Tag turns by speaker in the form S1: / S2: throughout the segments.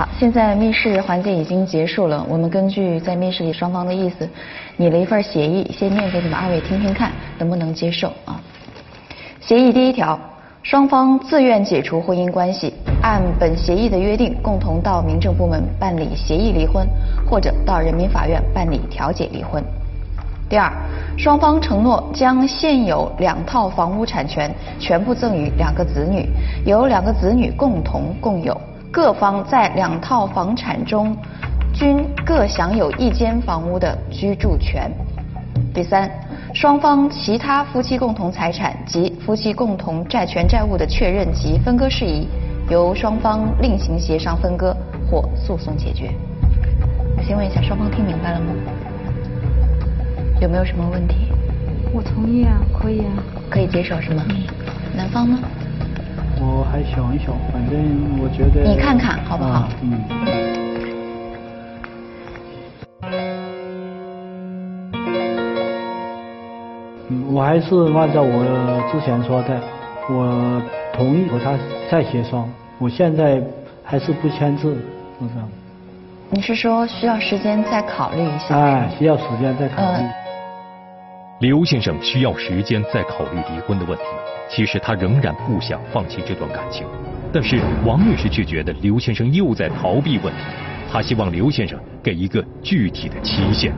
S1: 好，现在密室环节已经结束了，我们根据在密室里双方的意思拟了一份协议，先念给你们二位听听看，能不能接受啊？协议第一条，双方自愿解除婚姻关系，按本协议的约定，共同到民政部门办理协议离婚，或者到人民法院办理调解离婚。第二，双方承诺将现有两套房屋产权全部赠与两个子女，由两个子女共同共有。各方在两套房产中均各享有一间房屋的居住权。第三，双方其他夫妻共同财产及夫妻共同债权债务的确认及分割事宜，由双方另行协商分割或诉讼解决。先问一下，双方听明白了吗？有没有什么问题？
S2: 我同意啊，可以啊。
S1: 可以接受是吗？男方呢？
S3: 我还想一想，反正我觉得
S1: 你看看好不好？
S3: 嗯。嗯，我还是按照我之前说的，我同意和他再协商。我现在还是不签字，是不是。
S1: 你是说需要时间再考虑一下？
S3: 哎，需要时间再考虑。
S4: 刘先生需要时间再考虑离婚的问题。其实他仍然不想放弃这段感情，但是王女士却觉得刘先生又在逃避问题。她希望刘先生给一个具体的期限，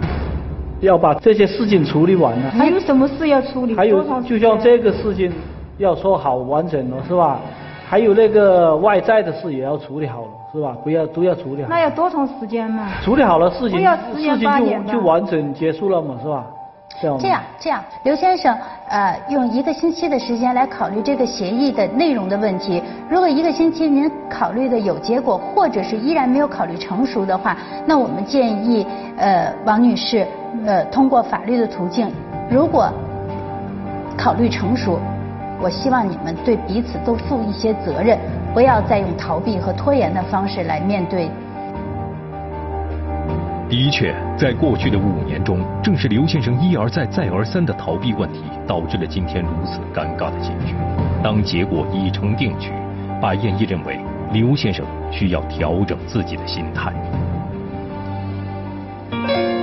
S3: 要把这些事情处理完了。
S2: 还有什么事要处理？
S3: 还有，就像这个事情要说好完整了，是吧？还有那个外在的事也要处理好了，是吧？不要都要处理好。
S2: 那要多长时间嘛？
S3: 处理好了事情，事情就就完整结束了嘛，是吧？
S5: 这样，这样，刘先生，呃，用一个星期的时间来考虑这个协议的内容的问题。如果一个星期您考虑的有结果，或者是依然没有考虑成熟的话，那我们建议，呃，王女士，呃，通过法律的途径，如果考虑成熟，我希望你们对彼此都负一些责任，不要再用逃避和拖延的方式来面对。
S4: 的确，在过去的五年中，正是刘先生一而再、再而三的逃避问题，导致了今天如此尴尬的结局。当结果已成定局，白燕一认为刘先生需要调整自己的心态。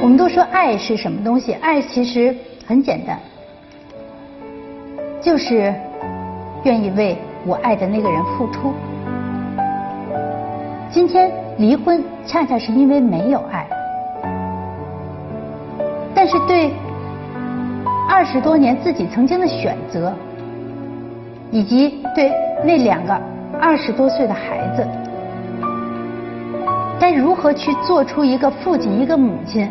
S5: 我们都说爱是什么东西？爱其实很简单，就是愿意为我爱的那个人付出。今天离婚，恰恰是因为没有爱。是对二十多年自己曾经的选择，以及对那两个二十多岁的孩子，该如何去做出一个父亲、一个母亲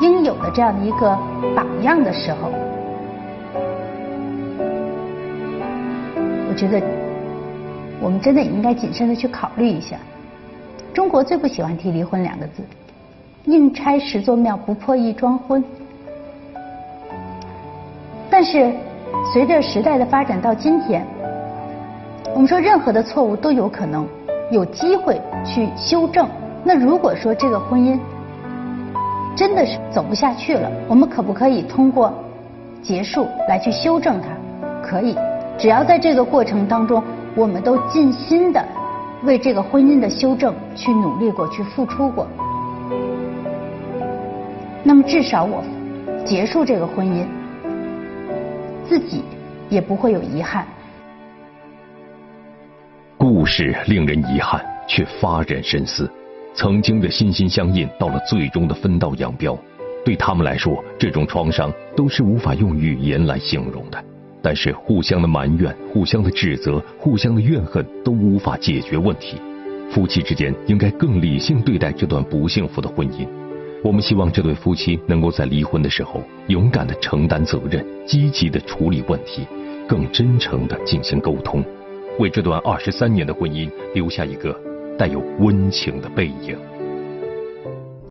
S5: 应有的这样的一个榜样的时候，我觉得我们真的应该谨慎的去考虑一下。中国最不喜欢提离婚两个字。宁拆十座庙，不破一桩婚。但是，随着时代的发展到今天，我们说任何的错误都有可能有机会去修正。那如果说这个婚姻真的是走不下去了，我们可不可以通过结束来去修正它？可以，只要在这个过程当中，我们都尽心的为这个婚姻的修正去努力过去付出过。那么至少我结束这个婚姻，自己也不会有遗憾。
S4: 故事令人遗憾，却发人深思。曾经的心心相印，到了最终的分道扬镳，对他们来说，这种创伤都是无法用语言来形容的。但是，互相的埋怨、互相的指责、互相的怨恨，都无法解决问题。夫妻之间应该更理性对待这段不幸福的婚姻。我们希望这对夫妻能够在离婚的时候勇敢的承担责任，积极的处理问题，更真诚的进行沟通，为这段二十三年的婚姻留下一个带有温情的背影。